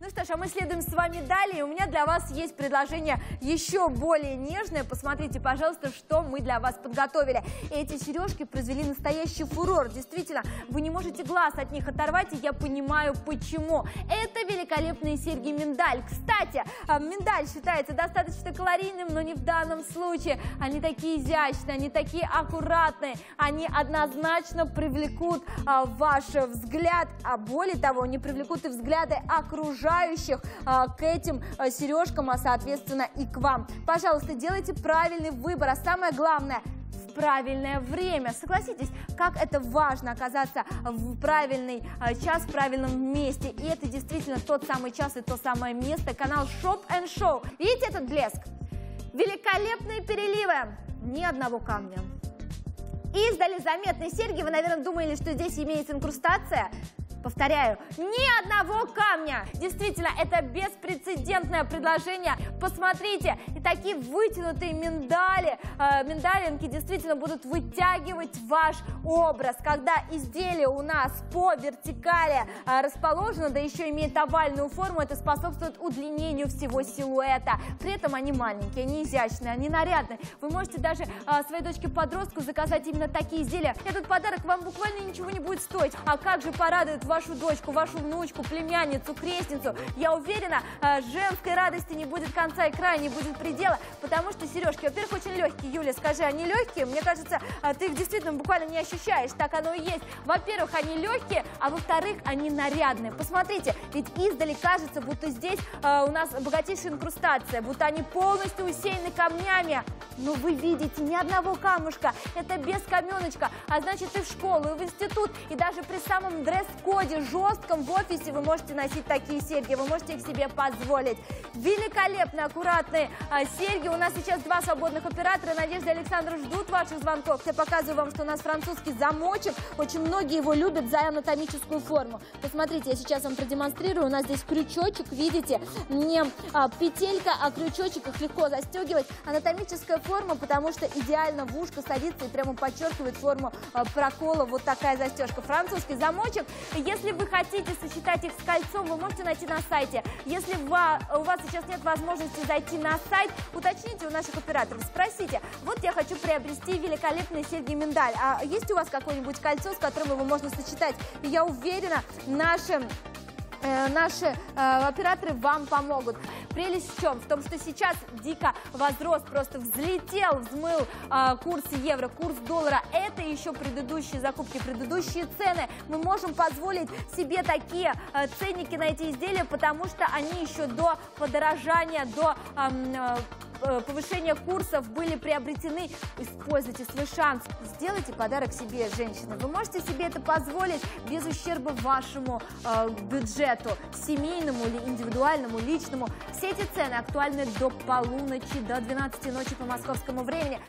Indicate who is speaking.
Speaker 1: Ну что ж, а мы следуем с вами далее. У меня для вас есть предложение еще более нежное. Посмотрите, пожалуйста, что мы для вас подготовили. Эти сережки произвели настоящий фурор. Действительно, вы не можете глаз от них оторвать, и я понимаю, почему. Это великолепные серьги миндаль. Кстати, а, миндаль считается достаточно калорийным, но не в данном случае. Они такие изящные, они такие аккуратные. Они однозначно привлекут а, ваш взгляд, а более того, они привлекут и взгляды окружающих окружающих а, к этим а, сережкам, а соответственно и к вам. Пожалуйста, делайте правильный выбор, а самое главное в правильное время. Согласитесь, как это важно оказаться в правильный а, час, в правильном месте. И это действительно тот самый час и то самое место. Канал Shop and Show. Видите этот блеск? Великолепные переливы. Ни одного камня. Издали заметные серьги. Вы, наверное, думали, что здесь имеется инкрустация. Повторяю, ни одного камня. Действительно, это беспрецедентное предложение. Посмотрите, и такие вытянутые миндали, э, миндалинки действительно будут вытягивать ваш образ. Когда изделие у нас по вертикали э, расположено, да еще имеет овальную форму, это способствует удлинению всего силуэта. При этом они маленькие, они изящные, они нарядные. Вы можете даже э, своей дочке-подростку заказать именно такие изделия. Этот подарок вам буквально ничего не будет стоить. А как же порадует вашу дочку, вашу внучку, племянницу, крестницу. Я уверена, э, женской радости не будет конца и края, не будет предела, потому что сережки, во-первых, очень легкие. Юля, скажи, они легкие? Мне кажется, э, ты их действительно буквально не ощущаешь, так оно и есть. Во-первых, они легкие, а во-вторых, они нарядные. Посмотрите, ведь издали кажется, будто здесь э, у нас богатейшая инкрустация, будто они полностью усеяны камнями. Но вы видите ни одного камушка, это без каменочка, а значит и в школу, и в институт, и даже при самом дресс-коде ходе жестком в офисе вы можете носить такие серьги, вы можете их себе позволить. Великолепно аккуратные а, серьги. У нас сейчас два свободных оператора. Надежда и Александр ждут ваших звонков. Я показываю вам, что у нас французский замочек. Очень многие его любят за анатомическую форму. Посмотрите, я сейчас вам продемонстрирую. У нас здесь крючочек, видите, не а, петелька, а крючочек. Их легко застегивать. Анатомическая форма, потому что идеально в ушко садится и прямо подчеркивает форму а, прокола. Вот такая застежка. Французский замочек. Если вы хотите сочетать их с кольцом, вы можете найти на сайте. Если у вас сейчас нет возможности зайти на сайт, уточните у наших операторов, спросите. Вот я хочу приобрести великолепные серьги миндаль. А есть у вас какое-нибудь кольцо, с которым его можно сочетать? Я уверена, наши Э, наши э, операторы вам помогут. Прелесть в чем? В том, что сейчас дико возрос, просто взлетел, взмыл э, курс евро, курс доллара. Это еще предыдущие закупки, предыдущие цены. Мы можем позволить себе такие э, ценники на эти изделия, потому что они еще до подорожания, до... Э, повышения курсов были приобретены. Используйте свой шанс. Сделайте подарок себе, женщина. Вы можете себе это позволить без ущерба вашему э, бюджету, семейному или индивидуальному, личному. Все эти цены актуальны до полуночи, до 12 ночи по московскому времени.